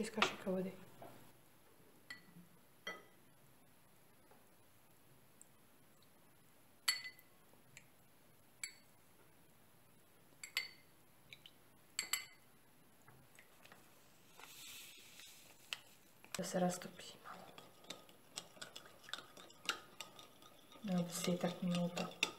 6 kašek vody. To se roztopí. No, si tak minuta.